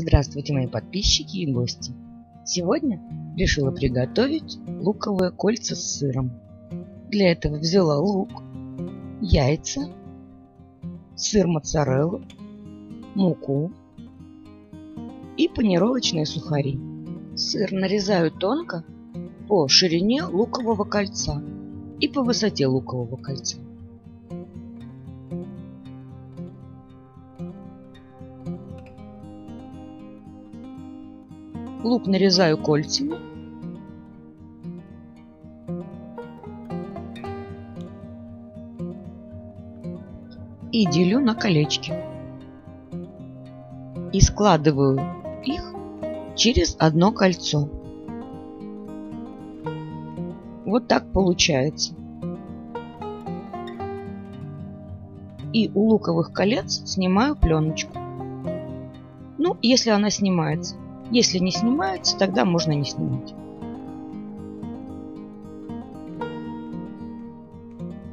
Здравствуйте, мои подписчики и гости! Сегодня решила приготовить луковые кольца с сыром. Для этого взяла лук, яйца, сыр моцарелла, муку и панировочные сухари. Сыр нарезаю тонко по ширине лукового кольца и по высоте лукового кольца. Лук нарезаю кольцами. И делю на колечки. И складываю их через одно кольцо. Вот так получается. И у луковых колец снимаю пленочку. Ну, если она снимается. Если не снимается, тогда можно не снимать.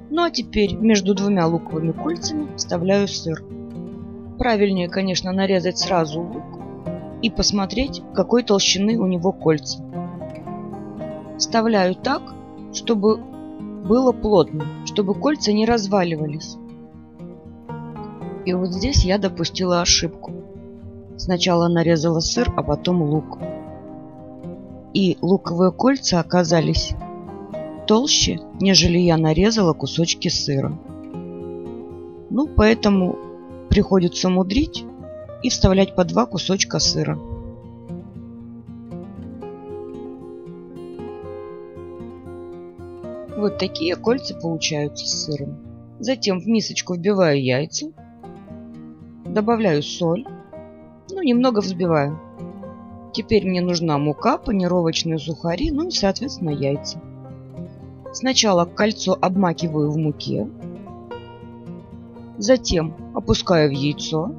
Ну а теперь между двумя луковыми кольцами вставляю сыр. Правильнее, конечно, нарезать сразу лук и посмотреть, какой толщины у него кольца. Вставляю так, чтобы было плотно, чтобы кольца не разваливались. И вот здесь я допустила ошибку. Сначала нарезала сыр, а потом лук. И луковые кольца оказались толще, нежели я нарезала кусочки сыра. Ну, поэтому приходится мудрить и вставлять по два кусочка сыра. Вот такие кольца получаются с сыром. Затем в мисочку вбиваю яйца, добавляю соль, немного взбиваю. Теперь мне нужна мука, панировочные сухари, ну и, соответственно, яйца. Сначала кольцо обмакиваю в муке, затем опускаю в яйцо,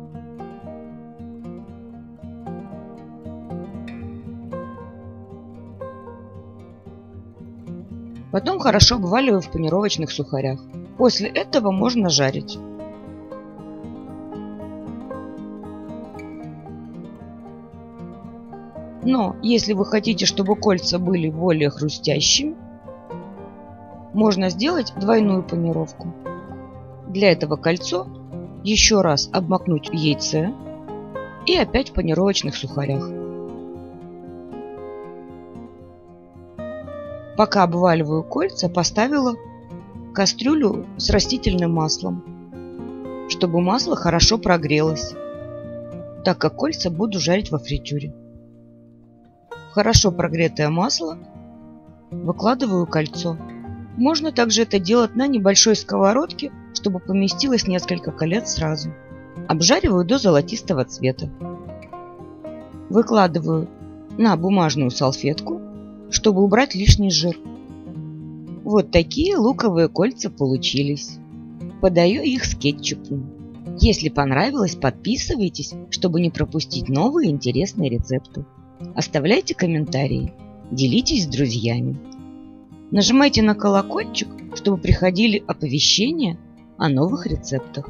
Потом хорошо обваливаю в панировочных сухарях. После этого можно жарить. Но если вы хотите, чтобы кольца были более хрустящими, можно сделать двойную панировку. Для этого кольцо еще раз обмакнуть в яйце и опять в панировочных сухарях. Пока обваливаю кольца, поставила кастрюлю с растительным маслом, чтобы масло хорошо прогрелось, так как кольца буду жарить во фритюре хорошо прогретое масло, выкладываю кольцо. Можно также это делать на небольшой сковородке, чтобы поместилось несколько колец сразу. Обжариваю до золотистого цвета. Выкладываю на бумажную салфетку, чтобы убрать лишний жир. Вот такие луковые кольца получились. Подаю их с кетчупом. Если понравилось, подписывайтесь, чтобы не пропустить новые интересные рецепты. Оставляйте комментарии, делитесь с друзьями. Нажимайте на колокольчик, чтобы приходили оповещения о новых рецептах.